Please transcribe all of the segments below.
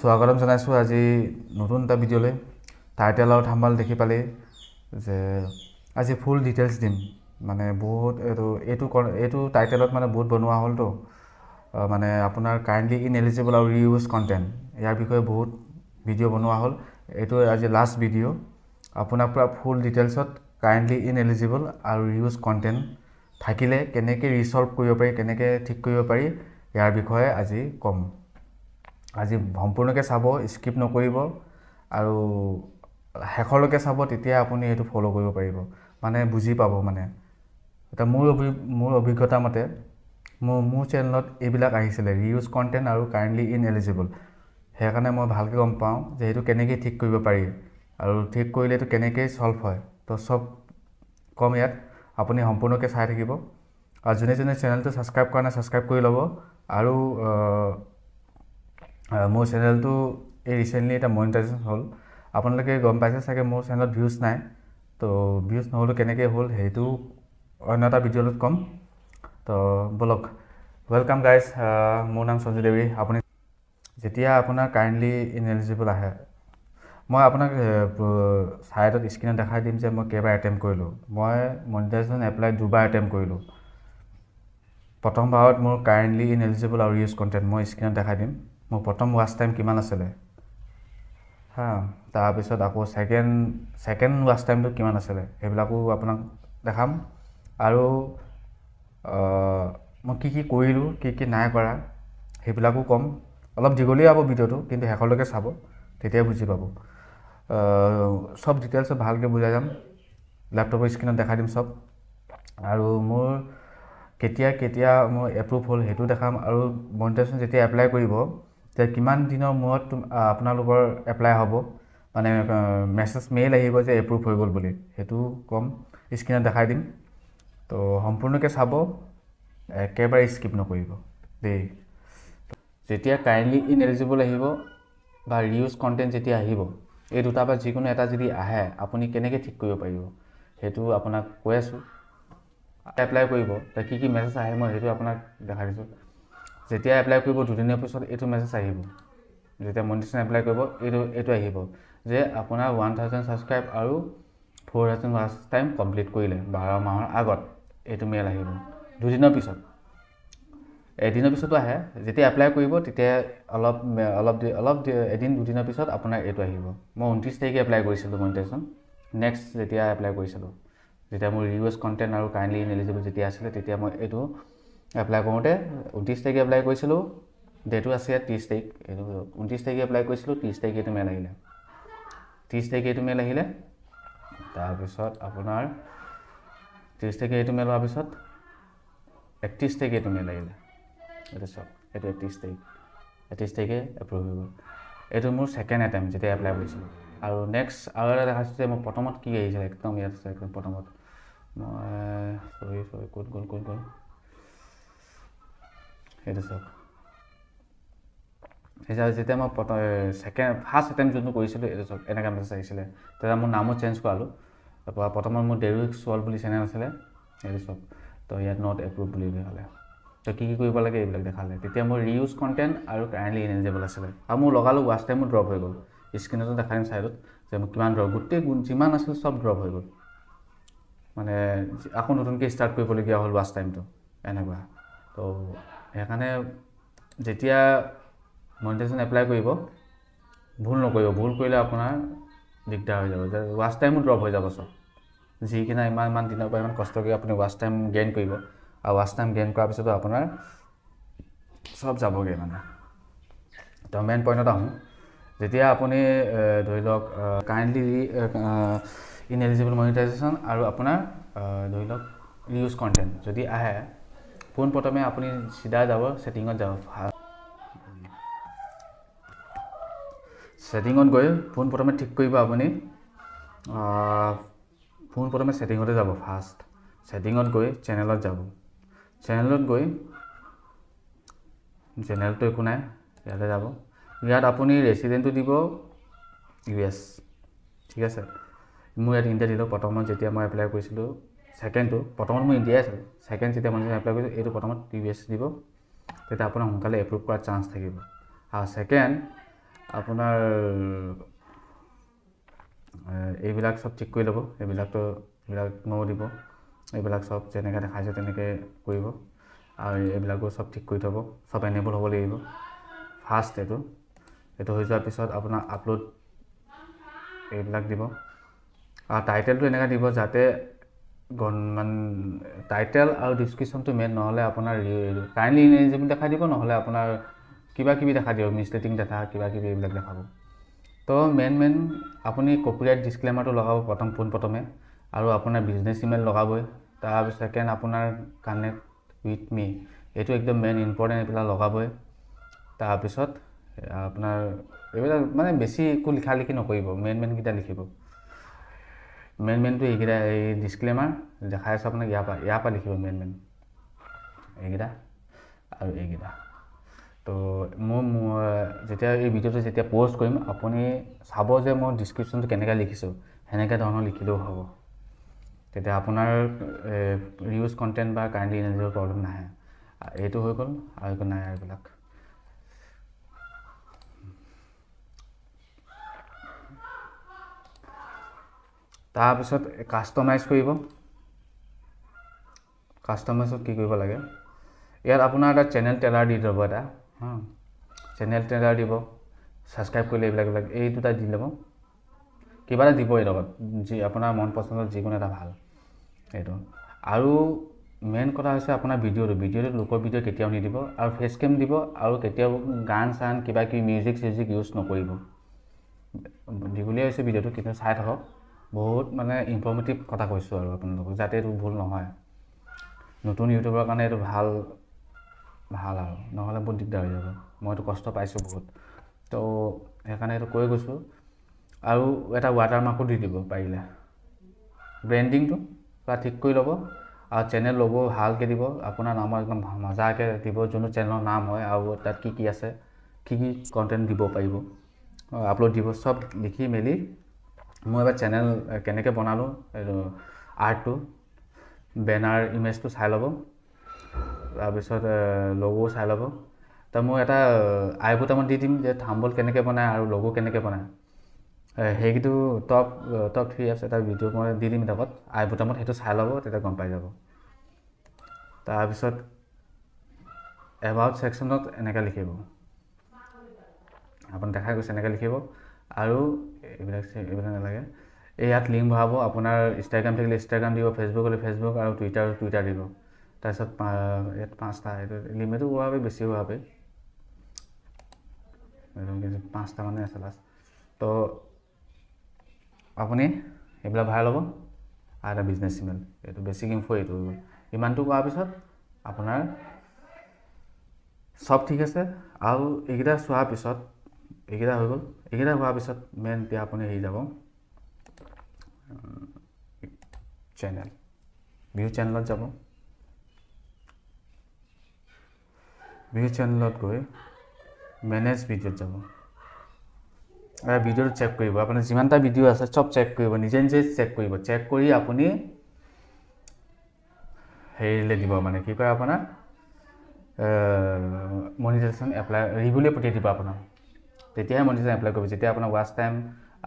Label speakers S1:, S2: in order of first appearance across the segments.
S1: স্বাগতম জনাইছোঁ আজি নতুন এটা ভিডিঅ'লৈ। টাইটেল আৰু থাম্বাল দেখি পালেই যে আজি ফুল ডিটেইলছ দিম। মানে বহুত এইটো এইটো এইটো টাইটেলত মানে বহুত বনোৱা হ'লতো। মানে আপোনাৰ কাইণ্ডলি ইন এলিজিবল আৰু ৰিউজ কণ্টেণ্ট ইয়াৰ বিষয়ে বহুত ভিডিঅ' বনোৱা হ'ল। এইটো আজি লাষ্ট ভিডিঅ' আপোনাৰ পৰা ফুল ডিটেইলছত কাইণ্ডলি ইন এলিজিবল আৰু ৰিউজ কণ্টেণ্ট থাকিলে কেনেকৈ ৰিচল্ভ কৰিব পাৰি কেনেকৈ ঠিক কৰিব পাৰি ইয়াৰ বিষয়ে আজি ক'ম। আজি সম্পূৰ্ণকৈ চাব স্কিপ নকৰিব আৰু শেষলৈকে চাব তেতিয়া আপুনি এইটো ফ'ল' কৰিব পাৰিব। মানে বুজি পাব মানে। এতিয়া মোৰ অভি মোৰ অভিজ্ঞতা মতে মোৰ মোৰ চেনেলত এইবিলাক আহিছিলে ৰিউজ কণ্টেণ্ট আৰু কাইণ্ডলি ইন এলিজিবল সেইকাৰণে মই ভালকৈ গম পাওঁ যে এইটো কেনেকৈ ঠিক কৰিব পাৰি আৰু ঠিক কৰিলে এইটো কেনেকৈ ছল্ভ হয়। তো চব কম ইয়াত আপুনি সম্পূৰ্ণকৈ চাই থাকিব। আৰু যোনে যোনে চেনেলটো ছাবস্ক্ৰাইব কৰা নাই ছাবস্ক্ৰাইব কৰি ল'ব। আৰু মোৰ চেনেলটো এই ৰিচেণ্টলি এটা মনিটাইজেশ্যন হ'ল। আপোনালোকে গম পাইছে চাগে মোৰ চেনেলত ভিউজ নাই। তো ভিউজ নহ'লেও কেনেকৈ হ'ল সেইটো অন্য এটা ভিডিঅ'টোত ক'ম। তো ব'লক ৱেলকাম গাইজ মোৰ নাম সঞ্জু দেৱী। আপুনি যেতিয়া আপোনাৰ কাইণ্ডলি ইনএলিজিবল আহে মই আপোনাক ছাইডত স্ক্ৰীণত দেখাই দিম যে মই কেইবাৰ এটেম্প কৰিলোঁ। মই মনিটাইজেশ্যন এপ্লাই দুবাৰ এটেম্প কৰিলোঁ। প্ৰথমবাৰত মোৰ কাৰেণ্টলি ইন এলিজিবল আৰু ইউজ কণ্টেণ্ট মই স্ক্ৰীণত দেখাই দিম। মোৰ প্ৰথম ৱাচ টাইম কিমান আছিলে? হা তাৰপিছত আকৌ ছেকেণ্ড ছেকেণ্ড ৱাচ টাইমটো কিমান আছিলে? সেইবিলাকো আপোনাক দেখাম। আৰু মই কি কি কৰিলোঁ কি কি নাই কৰা সেইবিলাকো ক'ম। অলপ দীঘলীয়া হ'ব ভিডিঅ'টো কিন্তু শেষলৈকে চাব তেতিয়াই বুজি পাব। চব ডিটেইলছত ভালকৈ বুজাই যাম। লেপটপৰ স্ক্ৰীণত দেখাই দিম চব। আৰু মোৰ কেতিয়া কেতিয়া মোৰ এপ্ৰুভ হ'ল সেইটো দেখাম। আৰু মনিটাইজেশ্যন যেতিয়া এপ্লাই কৰিব তেতিয়া কিমান দিনৰ মূৰত আপোনালোকৰ এপ্লাই হ'ব? মানে মেছেজ মেইল আহিব যে এপ্ৰুভ হৈ গ'ল বুলি। সেইটো ক'ম স্ক্ৰীণত দেখাই দিম। তো সম্পূৰ্ণকৈ চাব একেবাৰে স্কিপ নকৰিব দেই। যেতিয়া কাইণ্ডলি ইন এলিজিবল আহিব বা ৰিউজ কণ্টেণ্ট যেতিয়া আহিব এই দুটাৰ পৰা যিকোনো এটা যদি আহে আপুনি কেনেকৈ ঠিক কৰিব পাৰিব? সেইটো আপোনাক কৈ আছোঁ। এপ্লাই কৰিব। কি কি মেছেজ আহে মই সেইটো আপোনাক দেখাই দিছোঁ। যেতিয়া এপ্লাই কৰিব দুদিনৰ পিছত এইটো মেছেজ আহিব। যেতিয়া মনিটেশ্যন এপ্লাই কৰিব এইটো এইটো আহিব। যে আপোনাৰ ওৱান থাউজেণ্ড ছাবস্ক্ৰাইব আৰু four thousand watch time complete কৰিলে বাৰ মাহৰ আগত এইটো মেইল আহিব। দুদিনৰ পিছত। এদিনৰ পিছতো আহে। যেতিয়া এপ্লাই কৰিব তেতিয়া অলপ অলপ অলপ এদিন দুদিনৰ পিছত আপোনাৰ এইটো আহিব। মই ঊনত্ৰিছ তাৰিখে এপ্লাই কৰিছিলোঁ মনিটেশ্যন নেক্সট যেতিয়া এপ্লাই কৰিছিলোঁ যেতিয়া মোৰ ৰিউজ কণ্টেণ্ট আৰু কাইণ্ডলি ইন এলিজিবল যেতিয়া আছিলে তেতিয়া মই এইটো এপ্লাই কৰোঁতে ঊনত্ৰিছ তাৰিখে এপ্লাই কৰিছিলোঁ ডেটো আছে ত্ৰিছ তাৰিখ এইটো ঊনত্ৰিছ তাৰিখে এপ্লাই কৰিছিলোঁ ত্ৰিছ তাৰিখে এইটো মেইল আহিলে। ত্ৰিছ তাৰিখে এইটো মেইল আহিলে তাৰপিছত আপোনাৰ ত্ৰিছ তাৰিখে এইটো মেইল হোৱাৰ পিছত একত্ৰিছ তাৰিখে এইটো মেইল আহিলে। এইটো চাওক এইটো একত্ৰিছ তাৰিখ একত্ৰিছ তাৰিখে এপ্ৰুভ হৈ গ'ল। এইটো মোৰ ছেকেণ্ড এটেম্প যেতিয়া এপ্লাই কৰিছিলোঁ। আৰু নেক্সট আৰু এটা দেখাইছোঁ যে মোৰ প্ৰথমত কি আহিছিলে একদম ইয়াত আছে একদম প্ৰথমত। মই চৰি চৰি ক'ত গ'ল ক'ত গ'ল? সেইটো চাওক যেতিয়া মই প্ৰথম ছেকেণ্ড ফাৰ্ষ্ট এটেম্প যোনটো কৰিছিলোঁ এইটো চাওক এনেকৈ মেছেজ আহিছিলে তেতিয়া মোৰ নামো চেঞ্জ কৰালোঁ তাৰপৰা প্ৰথমত মোৰ ডেৰুইক চল বুলি চেনেল আছিলে এইটো চাওক তো ইয়াত নট এপ্ৰুভ বুলি দেখালে তো কি কি কৰিব লাগে এইবিলাক দেখালে। তেতিয়া মোৰ ৰিউজ কণ্টেণ্ট আৰু কাৰেণ্টলি ইনএলিজিবল আছিলে। আৰু মোৰ লগালোঁ ৱাচ টাইমো ড্ৰপ হৈ গ'ল। স্ক্ৰীণতো দেখাই দিম ছাইডত যে মোৰ কিমান ড্ৰপ গোটেই গুণ যিমান আছিল চব ড্ৰপ হৈ গ'ল। মানে আকৌ নতুনকৈ ষ্টাৰ্ট কৰিবলগীয়া হ'ল ৱাচ টাইমটো এনেকুৱা। তো সেইকাৰণে যেতিয়া মনিটেশ্যন এপ্লাই কৰিব ভুল নকৰিব ভুল কৰিলে আপোনাৰ দিগদাৰ হৈ যাব যে ৱাচ টাইমো ড্ৰপ হৈ যাব চব। যিকিনা ইমান ইমান দিনৰ পৰা ইমান কষ্ট কৰি আপুনি ৱাচ টাইম গেইন কৰিব আৰু ৱাচ টাইম গেইন কৰাৰ পিছতো আপোনাৰ চব যাবগৈ মানে। তো মেইন পইণ্টত আহোঁ যেতিয়া আপুনি ধৰি লওক কাৰেণ্টলি ইন এলিজিবল মনিটাইজেশ্যন আৰু আপোনাৰ ধৰি লওক ৰিউজ কণ্টেণ্ট যদি আহে পোনপ্ৰথমে আপুনি চিধা যাব ছেটিঙত যাব। ছেটিঙত গৈ পোনপ্ৰথমে ঠিক কৰিব আপুনি। পোনপ্ৰথমে ছেটিঙতে যাব ফাৰ্ষ্ট। ছেটিঙত গৈ চেনেলত যাব। চেনেলত গৈ চেনেলটো একো নাই ইয়াতে যাব। ইয়াত আপুনি ৰেচিডেণ্টটো দিব ইউ এছ। ঠিক আছে? মোৰ ইয়াত ইণ্ডিয়া দিলোঁ। প্ৰথমত যেতিয়া মই এপ্লাই কৰিছিলোঁ ছেকেণ্ডটো প্ৰথমত মোৰ ইণ্ডিয়াই আছিল। ছেকেণ্ড যেতিয়া মই এপ্লাই কৰিছোঁ এইটো প্ৰথমত ইউ এছ দিব। তেতিয়া আপোনাৰ সোনকালে এপ্ৰুভ কৰাৰ চান্স থাকিব। আৰু ছেকেণ্ড আপোনাৰ এইবিলাক চব ঠিক কৰি ল'ব। এইবিলাকতো এইবিলাক ন' দিব। এইবিলাক চব যেনেকৈ দেখাইছে তেনেকৈ কৰিব। আৰু এইবিলাকো চব ঠিক কৰি থ'ব। চব এনেবল হ'ব লাগিব। ফাৰ্ষ্ট এইটো। এইটো হৈ যোৱাৰ পিছত আপোনাৰ আপলোড এইবিলাক দিব। আৰু টাইটেলটো এনেকৈ দিব যাতে মানে টাইটেল আৰু ডিছক্ৰিপশ্যনটো মেইন নহ'লে আপোনাৰ কাইণ্ডলি ইনেজিবল দেখাই দিব নহ'লে আপোনাৰ কিবা কিবি দেখাই দিব মিছলিডিং ডাটা কিবা কিবি এইবিলাক দেখাব। তো মেইন মেইন আপুনি কপিৰাইট ডিছক্লেমাৰটো লগাব প্ৰথম পোনপ্ৰথমে আৰু আপোনাৰ বিজনেছ ইমেইল লগাবই। তাৰপিছত ছেকেণ্ড আপোনাৰ কানেক্ট উইথ মি এইটো একদম মেইন ইম্পৰ্টেণ্ট এইবিলাক লগাবই। তাৰপিছত আপোনাৰ এইবিলাক মানে বেছি একো লিখা লিখি নকৰিব মেইন মেইনকেইটা লিখিব। মেইন মেইনটো এইকেইটা এই ডিছক্লেমাৰ দেখাই আছোঁ আপোনাক ইয়াৰ পৰা ইয়াৰ পৰা লিখিব মেইন মেইন এইকেইটা আৰু এইকেইটা তো মোৰ যেতিয়া এই ভিডিঅ'টো যেতিয়া প'ষ্ট কৰিম আপুনি চাব যে মই ডিছক্ৰিপশ্যনটো কেনেকৈ লিখিছোঁ সেনেকৈ ধৰণৰ লিখিলেও হ'ব তেতিয়া আপোনাৰ ৰিউজ কণ্টেণ্ট বা কাইণ্ডলি ইনেজিৰ প্ৰব্লেম নাহে এইটো হৈ গ'ল আৰু একো নাই এইবিলাক তাৰপিছত কাষ্টমাইজ কৰিব। কাষ্টমাইজত কি কৰিব লাগে? ইয়াত আপোনাৰ এটা চেনেল টেলাৰ দি ল'ব এটা চেনেল টেলাৰ দিব ছাবস্ক্ৰাইব কৰিলে এইবিলাক এইবিলাক এই দুটা দি ল'ব। কিবা এটা দিব এই লগত যি আপোনাৰ মন পচন্দৰ যিকোনো এটা ভাল এইটো আৰু মেইন কথা হৈছে আপোনাৰ ভিডিঅ'টো ভিডিঅ'টো লোকৰ ভিডিঅ' কেতিয়াও নিদিব আৰু ফেচ কেম দিব আৰু কেতিয়াও গান চান কিবা কিবি মিউজিক চিউজিক ইউজ নকৰিব দীঘলীয়া হৈছে ভিডিঅ'টো কিন্তু চাই থাকক। বহুত মানে ইনফৰ্মেটিভ কথা কৈছোঁ আৰু আপোনালোকক যাতে এইটো ভুল নহয়। নতুন ইউটিউবৰ কাৰণে এইটো ভাল ভাল আৰু নহ'লে বহুত দিগদাৰ হৈ যাব। মইতো কষ্ট পাইছোঁ বহুত। তো সেইকাৰণে এইটো কৈ গৈছোঁ। আৰু এটা ৱাটাৰ মাৰ্কো দি দিব পাৰিলে। ব্ৰেণ্ডিংটো পূৰা ঠিক কৰি ল'ব। আৰু চেনেল ল'ব ভালকৈ দিব। আপোনাৰ নামৰ একদম মজাকৈ দিব যোনটো চেনেলৰ নাম হয় আৰু তাত কি কি আছে কি কি কণ্টেণ্ট দিব পাৰিব। আপলোড দিব চব লিখি মেলি মই এবাৰ চেনেল কেনেকৈ বনালোঁ এইটো আৰ্টটো বেনাৰ ইমেজটো চাই ল'ব তাৰপিছত লগো চাই ল'ব। তো মই এটা আই বুটামত দি দিম যে থাম্বল কেনেকৈ বনায় আৰু লগো কেনেকৈ বনায় সেইটো টপ টপ থ্ৰী এপছ এটা ভিডিঅ' মই দি দিম লগত আই বুটামত সেইটো চাই ল'ব তেতিয়া গম পাই যাব। তাৰপিছত এবাউট ছেকশ্যনত এনেকৈ লিখিব। আপুনি দেখাই গৈছে এনেকৈ লিখিব। আৰু এইবিলাক এইবিলাক নালাগে। ইয়াত লিংক ভৰাব আপোনাৰ ইনষ্টাগ্ৰাম থাকিলে ইনষ্টাগ্ৰাম দিব ফেচবুক হ'লে ফেচবুক আৰু টুইটাৰ টুইটাৰ দিব। তাৰপিছত ইয়াত পাঁচটা এইটো লিমিটো হোৱাবে বেছি হোৱাবে। পাঁচটা মানে আছে লাষ্ট তো আপুনি এইবিলাক ভৰাই ল'ব আৰু এটা বিজনেছ ইমেইল এইটো বেছিক ইনফো এইটো। হৈ গ'ল ইমানটো কৰাৰ পিছত আপোনাৰ চব ঠিক আছে। আৰু এইকেইটা চোৱাৰ পিছত এইকেইটা হৈ গ'ল। এইকেইটা হোৱাৰ পিছত মেইন এতিয়া আপুনি হেৰি যাব চেনেল ভিউ চেনেলত যাব। ভিউ চেনেলত গৈ মেনেজ ভিডিঅ'ত যাব। ভিডিঅ'টো চেক কৰিব। আপোনাৰ যিমানটা ভিডিঅ' আছে চব চেক কৰিব। নিজে নিজে চেক কৰিব। চেক কৰি আপুনি হেৰিলৈ দিব মানে কি কয় আপোনাৰ মনিটাইজেশ্যন এপ্লাই ৰিভিউলৈ পঠিয়াই দিব আপোনাক। তেতিয়াহে মনিটাইজেশ্যন এপ্লাই কৰিব যেতিয়া আপোনাৰ ৱাচ টাইম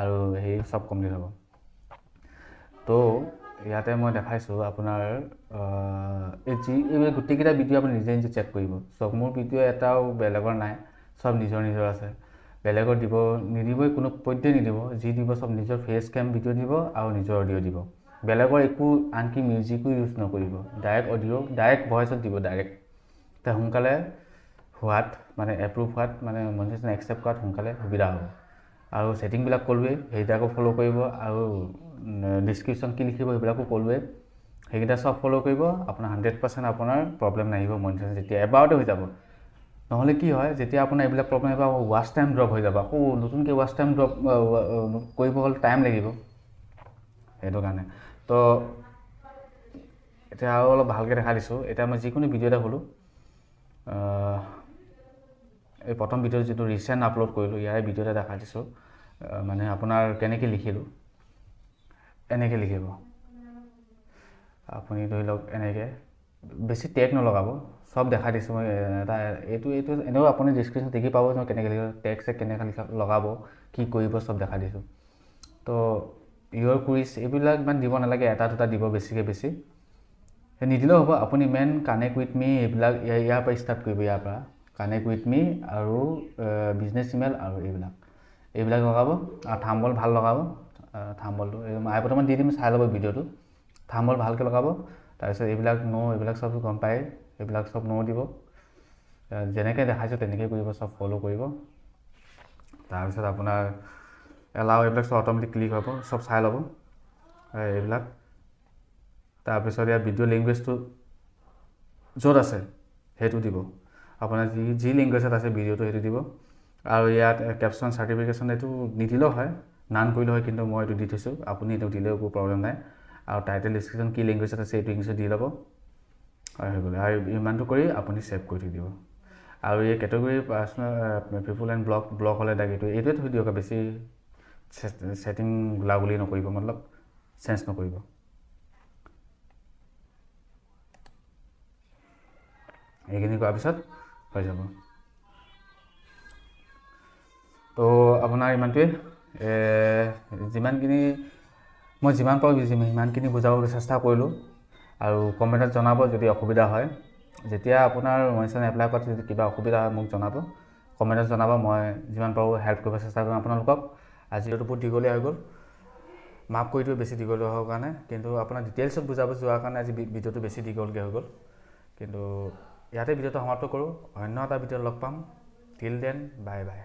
S1: আৰু হেৰি চব কমপ্লিট হ'ব। তো ইয়াতে মই দেখাইছোঁ আপোনাৰ এই যি এইবিলাক গোটেইকেইটা ভিডিঅ' আপুনি নিজে নিজে চেক কৰিব। চব মোৰ ভিডিঅ' এটাও বেলেগৰ নাই চব নিজৰ নিজৰ আছে। বেলেগৰ দিব নিদিবই কোনো পধ্যেই নিদিব। যি দিব চব নিজৰ ফেচ কেম ভিডিঅ' দিব আৰু নিজৰ অডিঅ' দিব। বেলেগৰ একো আনকি মিউজিকো ইউজ নকৰিব। ডাইৰেক্ট অডিঅ' ডাইৰেক্ট ভইচত দিব ডাইৰেক্ট তে সোনকালে হোৱাত মানে এপ্ৰুভ হোৱাত মানে মনিটাইজেশ্যন একচেপ্ট কৰাত সোনকালে সুবিধা হ'ব। আৰু ছেটিংবিলাক ক'লোৱেই সেইবিলাকো ফ'ল' কৰিব আৰু ডিছক্ৰিপশ্যন কি লিখিব সেইবিলাকো ক'লোৱে সেইকেইটা চব ফ'ল' কৰিব আপোনাৰ হাণ্ড্ৰেড পাৰ্চেণ্ট আপোনাৰ প্ৰব্লেম নাহিব মনিটাইজেশ্যন যেতিয়া এবাৰতে হৈ যাব। নহ'লে কি হয় যেতিয়া আপোনাৰ এইবিলাক প্ৰব্লেম আহিব ৱাচ টাইম ড্ৰপ হৈ যাব আকৌ নতুনকৈ ৱাচ টাইম ড্ৰপ কৰিব হ'লে টাইম লাগিব। সেইটো কাৰণে। তো এতিয়া আৰু অলপ ভালকৈ দেখা দিছোঁ। এতিয়া মই যিকোনো ভিডিঅ' এটা হ'লোঁ এই প্ৰথম ভিডিঅ'ত যিটো ৰিচেণ্ট আপলোড কৰিলোঁ ইয়াৰে ভিডিঅ' এটা দেখা দিছোঁ। মানে আপোনাৰ কেনেকৈ লিখিলোঁ? এনেকৈ লিখিব। আপুনি ধৰি লওক এনেকৈ। বেছি টেগ নলগাব চব দেখাই দিছোঁ মই এটা এইটো এইটো এনেও আপুনি ডিছক্ৰিপশ্যন দেখি পাব মই কেনেকৈ লিখিব টেগ চেক কেনেকৈ লিখা লগাব কি কৰিব চব দেখাই দিছোঁ। তো ইয়ৰ কুইজ এইবিলাক ইমান দিব নালাগে এটা দুটা দিব বেছিকৈ বেছি। নিদিলেও হ'ব আপুনি মেইন কানেক্ট উইথ মি এইবিলাক ইয়াৰ পৰা ষ্টাৰ্ট কৰিব ইয়াৰ পৰা। কানেক্ট উইথ মি আৰু বিজনেছ ইমেইল আৰু এইবিলাক। এইবিলাক লগাব আৰু থাম্বল ভাল লগাব। থাম্বলটো আই বৰ্তমান দি দিম চাই ল'ব ভিডিঅ'টো। থাম্বল ভালকৈ লগাব তাৰপিছত এইবিলাক ন' এইবিলাক চব গম পায় এইবিলাক চব ন' দিব। যেনেকৈ দেখাইছোঁ তেনেকৈ কৰিব চব ফ'ল' কৰিব। তাৰপিছত আপোনাৰ এলাও এইবিলাক চব অট'মেটিক ক্লিক হ'ব চব চাই ল'ব। এইবিলাক। তাৰপিছত ইয়াৰ ভিডিঅ' লেংগুৱেজটো য'ত আছে সেইটো দিব। আপোনাৰ যি যি লেংগুৱেজত আছে ভিডিঅ'টো সেইটো দিব। আৰু ইয়াত কেপশ্যন চাৰ্টিফিকেশ্যন এইটো নিদিলেও হয় নান কৰিলেও হয় কিন্তু মই এইটো দি থৈছোঁ। আপুনি এইটো দিলেও একো প্ৰব্লেম নাই। আৰু টাইটেল ডিছক্ৰিপশ্যন কি লেংগুৱেজত আছে এইটো ইংলিছত দি ল'ব। আৰু গ'লে। আৰু ইমানটো কৰি আপুনি ছেভ কৰি থৈ দিব আৰু এই category personal people and blog blog হ'লে তাক এইটো এইটোৱে থৈ দিয়ক বেছি ছেটিং গোলা গুলি নকৰিব মতলব চেঞ্জ নকৰিব। এইখিনি কৰাৰ পিছত হৈ যাব। তো আপোনাৰ ইমানটোৱে যিমানখিনি মই যিমান পাৰোঁ সিমানখিনি বুজাবলৈ চেষ্টা কৰিলোঁ। আৰু কমেণ্টত জনাব যদি অসুবিধা হয়। যেতিয়া আপোনাৰ মনিচন এপ্লাই কৰাত যদি কিবা অসুবিধা হয় মোক জনাব। কমেণ্টত জনাব মই যিমান পাৰোঁ হেল্প কৰিব চেষ্টা কৰিম আপোনালোকক। আজি বহুত দীঘলীয়া হৈ গ'ল। মাফ কৰি দিওঁ বেছি দীঘলীয়া হোৱাৰ কাৰণে। কিন্তু আপোনাৰ ডিটেইলছত বুজাব যোৱাৰ কাৰণে আজি ভিডিঅ'টো বেছি দীঘলকৈ হৈ গ'ল। কিন্তু ইয়াতে ভিডিঅ'টো সমাপ্ত কৰোঁ। অন্য এটা ভিডিঅ'ত লগ পাম। Till then bye bye